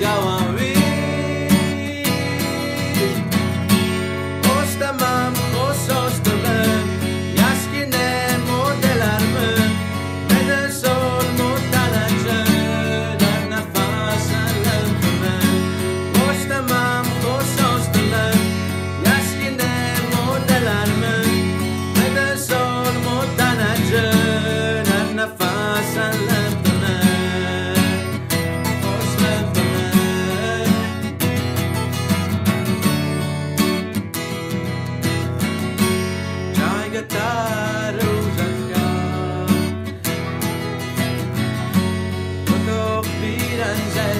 go on reading. and